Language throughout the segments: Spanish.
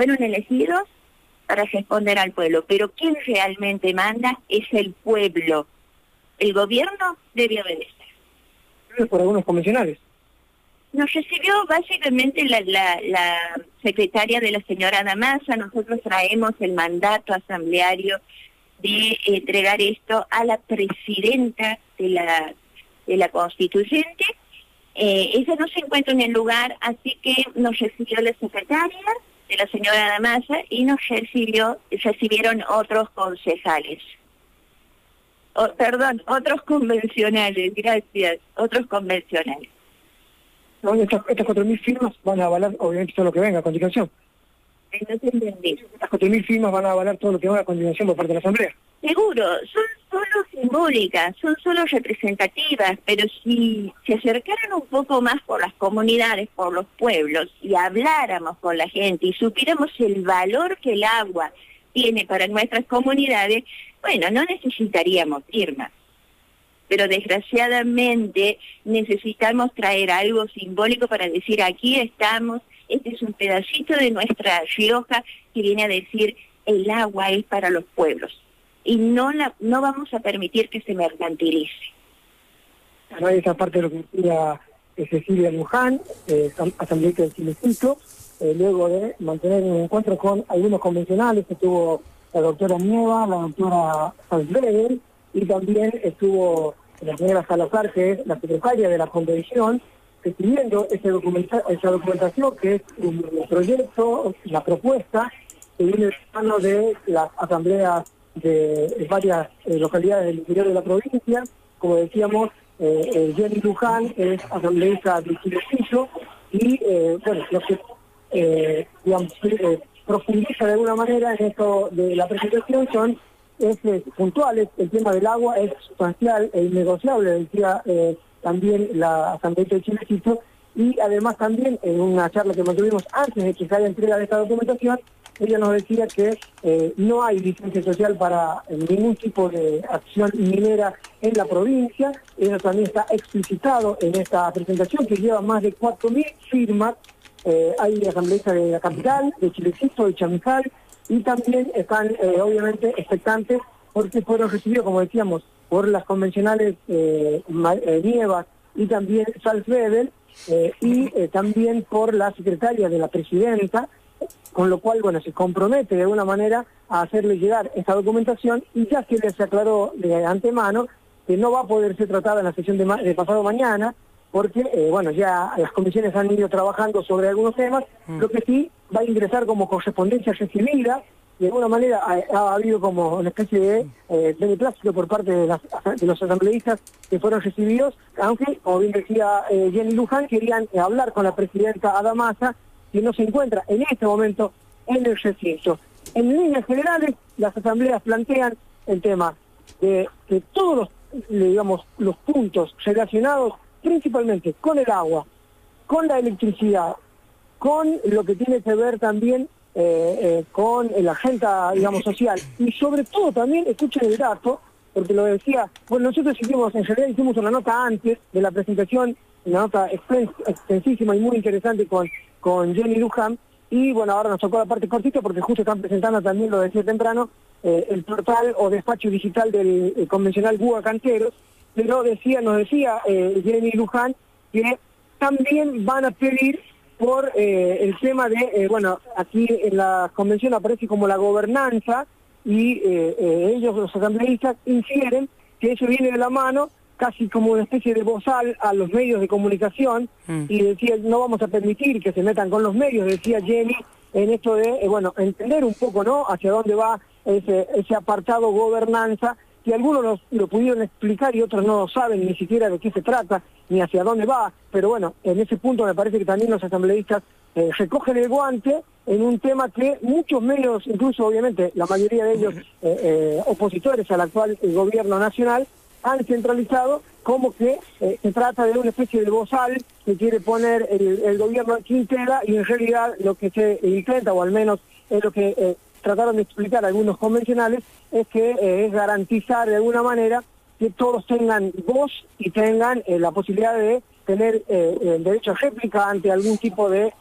fueron elegidos para responder al pueblo, pero quien realmente manda es el pueblo. El gobierno debe obedecer. Por algunos convencionales. Nos recibió básicamente la, la, secretaria de la señora Damasa, nosotros traemos el mandato asambleario de entregar esto a la presidenta de la, de la constituyente. Eh, ella no se encuentra en el lugar, así que nos recibió la secretaria de la señora Damasa y nos recibió, recibieron otros concejales. perdón, otros convencionales, gracias, otros convencionales estas, estas 4.000 firmas van a avalar obviamente todo lo que venga a continuación. No te entendí. Estas 4.000 firmas van a avalar todo lo que venga a continuación por parte de la Asamblea. Seguro, son solo simbólicas, son solo representativas, pero si se acercaran un poco más por las comunidades, por los pueblos, y habláramos con la gente y supiéramos el valor que el agua tiene para nuestras comunidades, bueno, no necesitaríamos firmas pero desgraciadamente necesitamos traer algo simbólico para decir aquí estamos, este es un pedacito de nuestra Rioja que viene a decir el agua es para los pueblos y no la, no vamos a permitir que se mercantilice. hay esa parte de lo que decía eh, Cecilia Luján, eh, asambleísta del Chilecito, eh, luego de mantener un encuentro con algunos convencionales, estuvo la doctora Nieva, la doctora Salzberger, y también estuvo la señora Salazar, que es la secretaria de la convención, escribiendo esa, documenta esa documentación que es un proyecto, la propuesta, que viene de mano de las asambleas de varias eh, localidades del interior de la provincia. Como decíamos, eh, eh Jenny Luján es asambleísta de Chilecillo y, eh, bueno, lo que digamos, profundiza de alguna manera en esto de la presentación son es eh, puntual, el tema del agua es sustancial e innegociable, decía eh, también la Asamblea de Chilecito, y además también en una charla que mantuvimos antes de que se haya entrega de esta documentación, ella nos decía que eh, no hay licencia social para ningún tipo de acción minera en la provincia, eso también está explicitado en esta presentación que lleva más de 4.000 firmas, hay asambleístas de la capital, de Chilecito, de Chamijal, y también están eh, obviamente expectantes porque fueron recibidos, como decíamos, por las convencionales eh, eh Nievas y también Salzwedel eh, y también por la secretaria de la presidenta, con lo cual, bueno, se compromete de alguna manera a hacerle llegar esta documentación y ya se les aclaró de antemano que no va a poder ser tratada en la sesión de, de pasado mañana, porque, eh, bueno, ya las comisiones han ido trabajando sobre algunos temas, mm. lo que sí va a ingresar como correspondencia recibida, de alguna manera ha, habido como una especie de eh, beneplácito por parte de, los asambleístas que fueron recibidos, aunque, como bien decía eh, Jenny Luján, querían hablar con la presidenta Adamasa, que no se encuentra en este momento en el recinto. En líneas generales, las asambleas plantean el tema de que todos los, digamos, los puntos relacionados principalmente con el agua, con la electricidad, con lo que tiene que ver también eh, eh, con la agenda, digamos, social, y sobre todo también, escuchen el dato, porque lo decía, bueno, nosotros hicimos, en realidad hicimos una nota antes de la presentación, una nota extensísima y muy interesante con, con Jenny Luján, y bueno, ahora nos tocó la parte cortita porque justo están presentando también, lo decía temprano, eh, el portal o despacho digital del convencional Buga Canteros, pero decía, nos decía eh, Jenny Luján que también van a pedir por eh, el tema de, eh, bueno, aquí en la convención aparece como la gobernanza y eh, ellos, los asambleístas, infieren que eso viene de la mano casi como una especie de bozal a los medios de comunicación mm. y decía, no vamos a permitir que se metan con los medios, decía Jenny, en esto de, bueno, entender un poco, ¿no?, hacia dónde va ese, ese apartado gobernanza que algunos lo, pudieron explicar y otros no saben ni siquiera de qué se trata, ni hacia dónde va, pero bueno, en ese punto me parece que también los asambleístas eh, recogen el guante en un tema que muchos medios, incluso obviamente la mayoría de ellos eh, eh, opositores al actual gobierno nacional, han centralizado como que se trata de una especie de bozal que quiere poner el, gobierno de Quintela y en realidad lo que se intenta, o al menos es lo que trataron de explicar algunos convencionales, es que eh, es garantizar de alguna manera que todos tengan voz y tengan eh, la posibilidad de tener eh, el derecho a réplica ante algún tipo de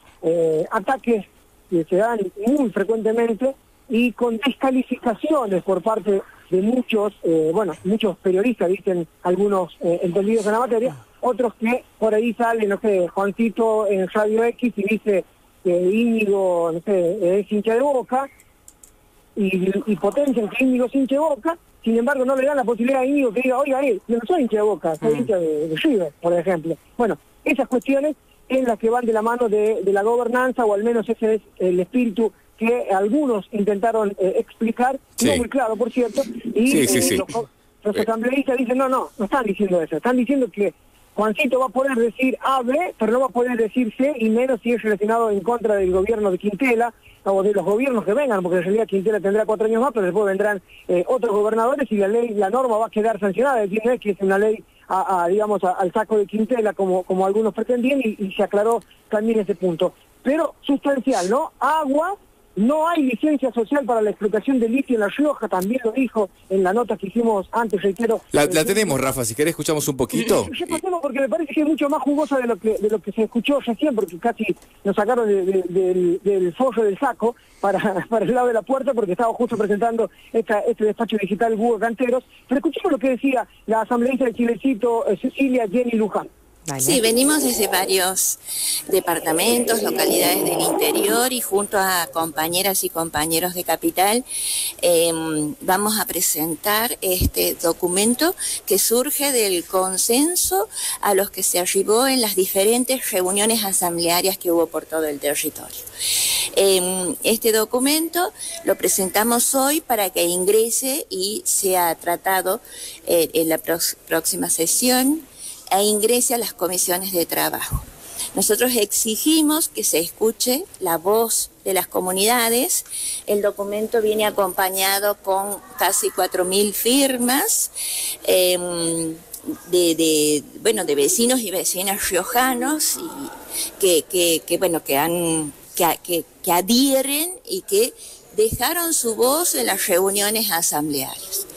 ataques que se dan muy frecuentemente y con descalificaciones por parte de muchos, eh, bueno, muchos periodistas, dicen algunos eh, entendidos en la materia, otros que por ahí sale, no sé, Juancito en Radio X y dice que Íñigo, no sé, es hincha de boca, y, y potencian que Íñigo es hincha de boca, sin embargo no le dan la posibilidad a Íñigo que diga, oiga, eh, yo no soy hincha de boca, soy mm. hincha de, de por ejemplo. Bueno, esas cuestiones en las que van de la mano de, la gobernanza, o al menos ese es el espíritu que algunos intentaron eh, explicar, no muy claro, por cierto, y eh, los, eh. asambleístas dicen, no, no, no están diciendo eso, están diciendo que Juancito va a poder decir hable, pero no va a poder decir C, y menos si es relacionado en contra del gobierno de Quintela, o de los gobiernos que vengan, porque en realidad Quintela tendrá cuatro años más, pero después vendrán otros gobernadores y la ley, la norma va a quedar sancionada, es decir, que es una ley a, digamos, al saco de Quintela, como, como algunos pretendían, y, se aclaró también ese punto. Pero sustancial, ¿no? Agua, no hay licencia social para la explotación de litio en La Rioja, también lo dijo en la nota que hicimos antes, reitero. La, la tenemos, Rafa, si querés escuchamos un poquito. Ya pasemos porque me parece que es mucho más jugosa de lo que de lo que se escuchó recién, porque casi nos sacaron del, del follo del saco para, para el lado de la puerta, porque estaba justo presentando esta, este despacho digital Google Canteros. Pero escuchemos lo que decía la asambleísta de Chilecito, eh, Cecilia Jenny Luján. Sí, venimos desde varios departamentos, localidades del interior y junto a compañeras y compañeros de Capital em, vamos a presentar este documento que surge del consenso a los que se arribó en las diferentes reuniones asamblearias que hubo por todo el territorio. Em, este documento lo presentamos hoy para que ingrese y sea tratado eh, en la próxima sesión e ingrese a las comisiones de trabajo. Nosotros exigimos que se escuche la voz de las comunidades. El documento viene acompañado con casi 4.000 firmas em, de, bueno, de vecinos y vecinas riojanos que, bueno, que, han, que adhieren y que dejaron su voz en las reuniones asamblearias.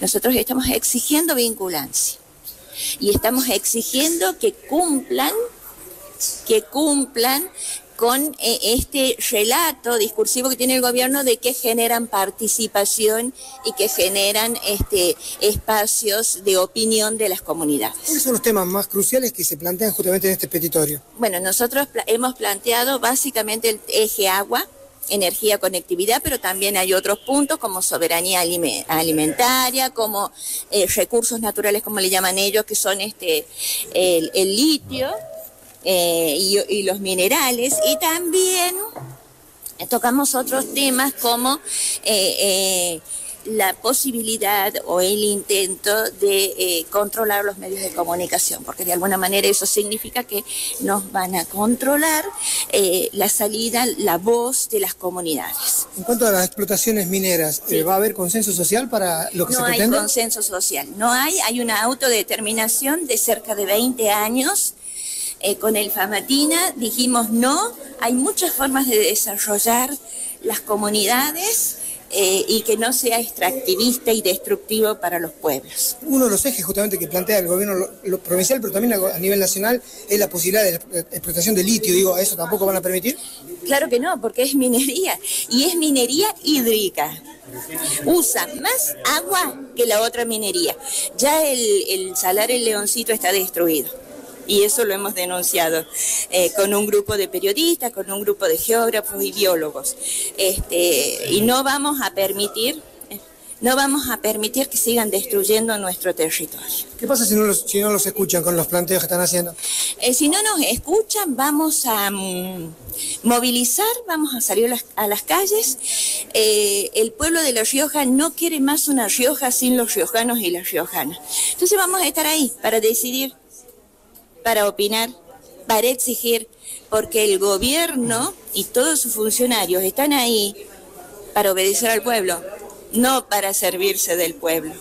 Nosotros estamos exigiendo vinculancia y estamos exigiendo que cumplan, que cumplan con eh, este relato discursivo que tiene el gobierno de que generan participación y que generan este, espacios de opinión de las comunidades. ¿Cuáles son los temas más cruciales que se plantean justamente en este petitorio? Bueno, nosotros hemos planteado básicamente el eje agua, energía, conectividad, pero también hay otros puntos como soberanía alimentaria, como eh, recursos naturales, como le llaman ellos, que son este el, litio eh, y, los minerales, y también tocamos otros temas como eh, la posibilidad o el intento de eh, controlar los medios de comunicación, porque de alguna manera eso significa que nos van a controlar eh, la salida, la voz de las comunidades. En cuanto a las explotaciones mineras, eh, ¿va a haber consenso social para lo que se pretende? No hay consenso social, no hay, hay una autodeterminación de cerca de 20 años. con el FAMATINA dijimos no, hay muchas formas de desarrollar las comunidades eh, y que no sea extractivista y destructivo para los pueblos. Uno de los ejes justamente que plantea el gobierno provincial, pero también a, nivel nacional, es la posibilidad de la explotación de litio. Digo, ¿a eso tampoco van a permitir? Claro que no, porque es minería y es minería hídrica. Usa más agua que la otra minería. Ya el, el salar el leoncito está destruido y eso lo hemos denunciado eh, con un grupo de periodistas, con un grupo de geógrafos y biólogos. Este, y no vamos a permitir no vamos a permitir que sigan destruyendo nuestro territorio. ¿Qué pasa si no los, si no los escuchan con los planteos que están haciendo? Eh, si no nos escuchan, vamos a mm, movilizar, vamos a salir a las, calles. Eh, el pueblo de La Rioja no quiere más una Rioja sin los riojanos y las riojanas. Entonces vamos a estar ahí para decidir para opinar, para exigir, porque el gobierno y todos sus funcionarios están ahí para obedecer al pueblo, no para servirse del pueblo.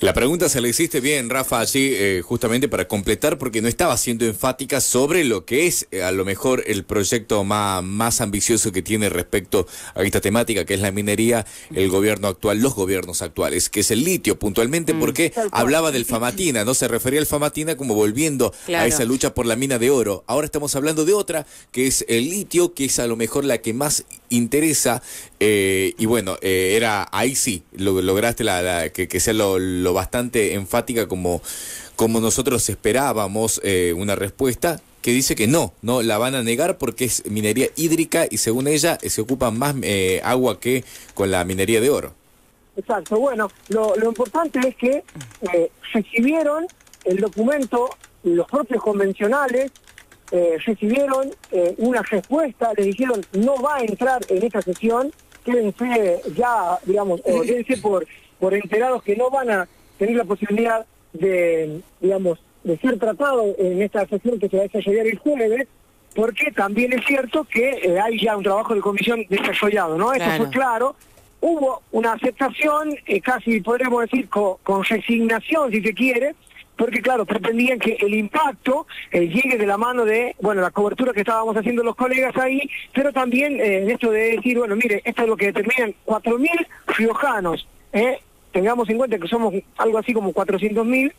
La pregunta se la hiciste bien, Rafa, así eh, justamente para completar, porque no estaba siendo enfática sobre lo que es eh, a lo mejor el proyecto más, más ambicioso que tiene respecto a esta temática, que es la minería, el gobierno actual, los gobiernos actuales, que es el litio puntualmente, mm, porque hablaba del Famatina, no se refería al Famatina como volviendo a esa lucha por la mina de oro. Ahora estamos hablando de otra, que es el litio, que es a lo mejor la que más interesa, eh, y bueno, eh, era ahí sí, lo, lograste la, que, sea lo, bastante enfática como, como nosotros esperábamos eh, una respuesta, que dice que no, no la van a negar porque es minería hídrica y según ella se ocupa más agua que con la minería de oro. Exacto, bueno, lo, lo importante es que recibieron el documento los propios convencionales, eh, recibieron eh, una respuesta, le dijeron no va a entrar en esta sesión, quédense ya, digamos, o quédense por, por enterados que no van a tener la posibilidad de, digamos, de ser tratados en esta sesión que se va a desarrollar el jueves, porque también es cierto que eh, hay ya un trabajo de comisión desarrollado, ¿no? Eso fue claro. Hubo una aceptación, casi podríamos decir con, con resignación, si se quiere, porque claro, pretendían que el impacto eh, llegue de la mano de, bueno, la cobertura que estábamos haciendo los colegas ahí, pero también eh, esto de decir, bueno, mire, esto es lo que determinan 4.000 riojanos, ¿eh? tengamos en cuenta que somos algo así como 400.000,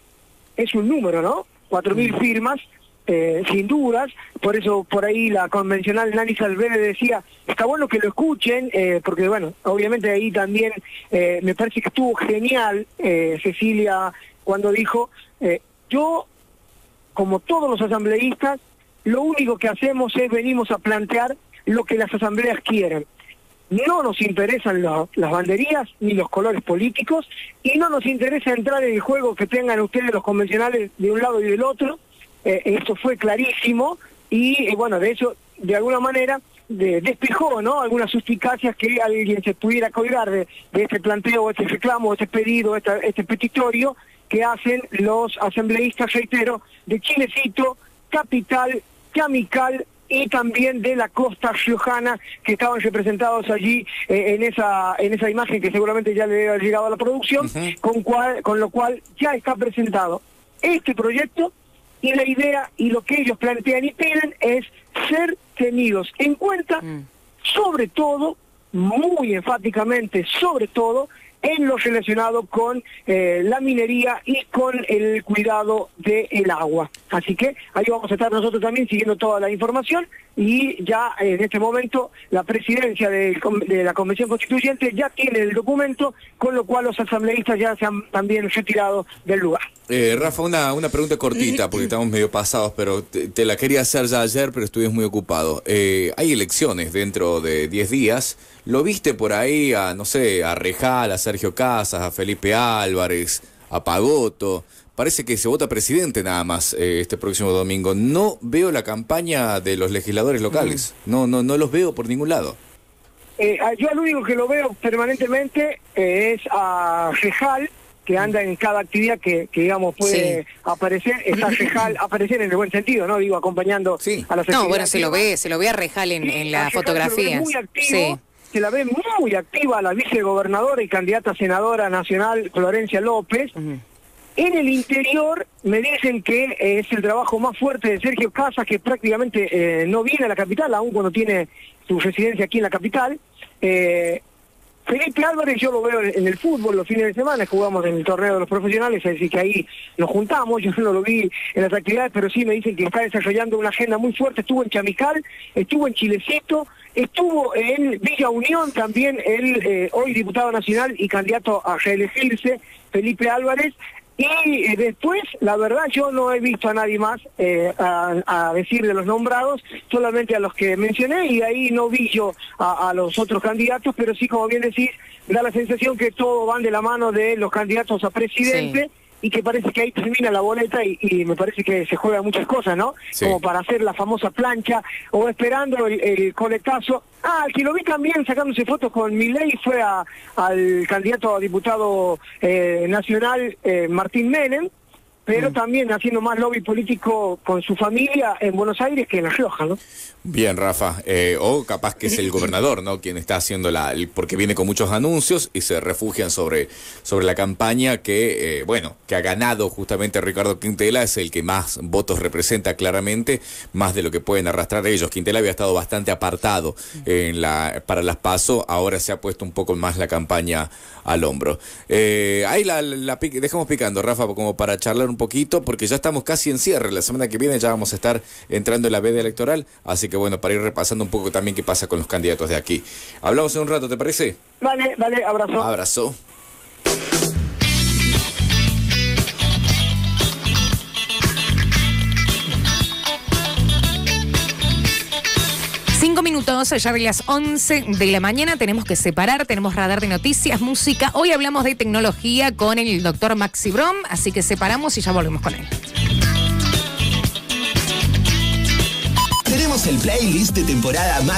es un número, ¿no? 4.000 mm. firmas, sin dudas, por eso por ahí la convencional Nani Salvede decía, está bueno que lo escuchen, porque bueno, obviamente ahí también me parece que estuvo genial Cecilia cuando dijo, eh, yo, como todos los asambleístas, lo único que hacemos es venimos a plantear lo que las asambleas quieren. No nos interesan las banderías ni los colores políticos y no nos interesa entrar en el juego que tengan ustedes los convencionales de un lado y del otro. Eh, eso fue clarísimo y eh, bueno, de eso, de alguna manera, despejó ¿no? algunas suspicacias que alguien se pudiera colgar de, este planteo, este reclamo, este pedido, este petitorio que hacen los asambleístas, reitero, de Chilecito, Capital, Camical y también de la costa riojana que estaban representados allí eh, en esa en esa imagen que seguramente ya le ha llegado a la producción, con, cual, con lo cual ya está presentado este proyecto y la idea y lo que ellos plantean y piden es ser tenidos en cuenta, mm. sobre todo, muy enfáticamente, sobre todo, en lo relacionado con eh, la minería y con el cuidado del agua. Así que ahí vamos a estar nosotros también siguiendo toda la información y ya en este momento la presidencia de, la Convención Constituyente ya tiene el documento, con lo cual los asambleístas ya se han también retirado del lugar. Eh, Rafa, una, una pregunta cortita, porque estamos medio pasados, pero te, la quería hacer ya ayer, pero estuve muy ocupado. Eh, hay elecciones dentro de 10 días. ¿Lo viste por ahí a, no sé, a Rejal, a Sergio Casas, a Felipe Álvarez, a Pagoto? Parece que se vota presidente nada más eh, este próximo domingo. No veo la campaña de los legisladores locales. No, no, no los veo por ningún lado. Eh, yo lo único que lo veo permanentemente es a Rejal, que anda en cada actividad que, digamos puede aparecer, está Rejal, aparecer en el buen sentido, ¿no? Digo, acompañando a las No, bueno, se lo ve, se lo ve a Rejal en, la fotografía. muy activo, Se la ve muy activa la vicegobernadora y candidata senadora nacional Florencia López. En el interior me dicen que es el trabajo más fuerte de Sergio Casas, que prácticamente eh, no viene a la capital, aún cuando tiene su residencia aquí en la capital. Eh, Felipe Álvarez yo lo veo en el fútbol los fines de semana, jugamos en el torneo de los profesionales, es decir, que ahí nos juntamos, yo no lo vi en las actividades, pero sí me dicen que está desarrollando una agenda muy fuerte, estuvo en Chamical, estuvo en Chilecito, estuvo en Villa Unión también el eh, hoy diputado nacional y candidato a reelegirse, Felipe Álvarez, y después, la verdad, yo no he visto a nadie más eh, a, decir de los nombrados, solamente a los que mencioné, y ahí no vi yo a, los otros candidatos, pero sí, como bien decís, da la sensación que todos van de la mano de los candidatos a presidente y que parece que ahí termina la boleta y, me parece que se juega muchas cosas, ¿no? Como para hacer la famosa plancha o esperando el, coletazo. Ah, el que lo vi también sacándose fotos con Milei fue al candidato a diputado eh, nacional eh, Martín Menem, pero también haciendo más lobby político con su familia en Buenos Aires que en La Rioja, ¿no? Bien, Rafa. Eh, o capaz que es el gobernador, ¿no? Quien está haciendo la... porque viene con muchos anuncios y se refugian sobre, sobre la campaña que, eh, bueno, que ha ganado justamente Ricardo Quintela, es el que más votos representa claramente, más de lo que pueden arrastrar ellos. Quintela había estado bastante apartado en la, para las PASO, ahora se ha puesto un poco más la campaña al hombro. Eh, ahí la, la, dejamos picando, Rafa, como para charlar un poquito porque ya estamos casi en cierre. La semana que viene ya vamos a estar entrando en la veda electoral. Así que bueno, para ir repasando un poco también qué pasa con los candidatos de aquí. Hablamos en un rato, ¿te parece? Vale, vale, abrazo. Abrazo. Minutos, ya de las 11 de la mañana, tenemos que separar, tenemos radar de noticias, música. Hoy hablamos de tecnología con el doctor Maxi Brom, así que separamos y ya volvemos con él. Tenemos el playlist de temporada más